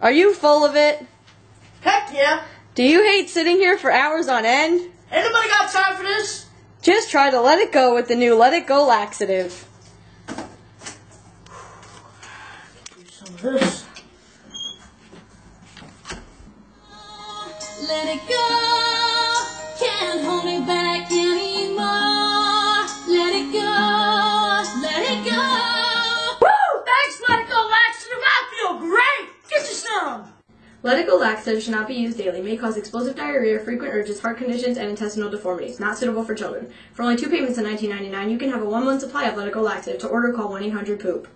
Are you full of it? Heck yeah. Do you hate sitting here for hours on end? Anybody got time for this? Just try to let it go with the new Let It Go laxative. Do some of this. Let it go, Go laxative should not be used daily. May cause explosive diarrhea, frequent urges, heart conditions, and intestinal deformities. Not suitable for children. For only two payments in 1999, you can have a one-month supply of It laxative. To order, call 1-800-POOP.